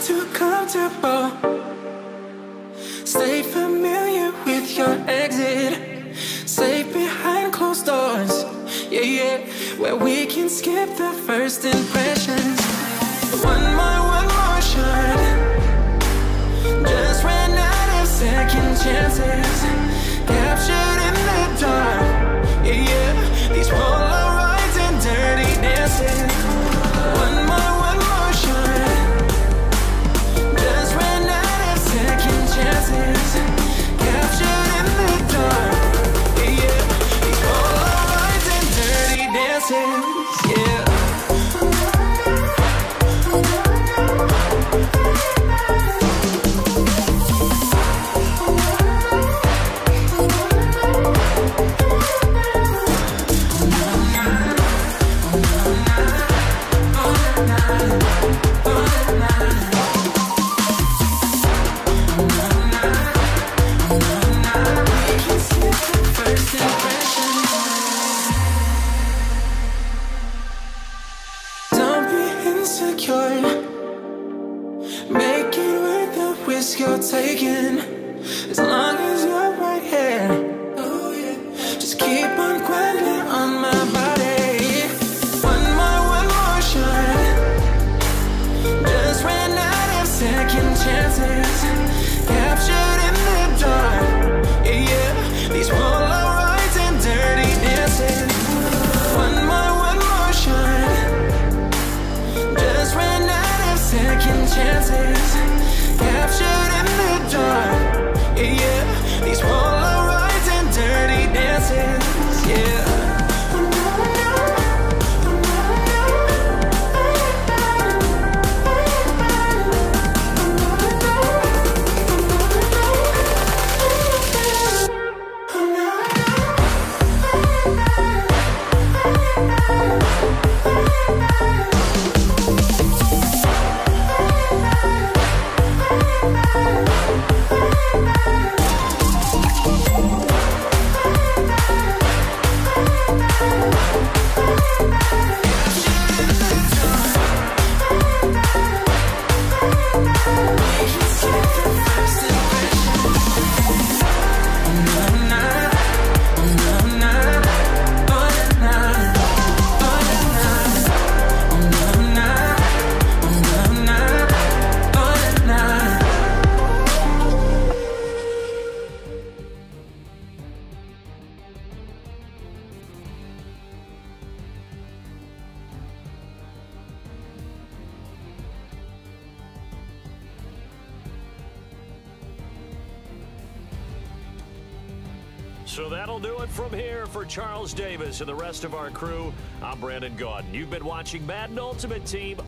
too comfortable. Stay familiar with your exit. Safe behind closed doors. Yeah, yeah. Where we can skip the first impressions. One more, one more shot. Just ran out of second chances. Insecure. Make it worth the risk you're taking. As long second chances. Still So that'll do it from here for Charles Davis and the rest of our crew. I'm Brandon Gaudin. You've been watching Madden Ultimate Team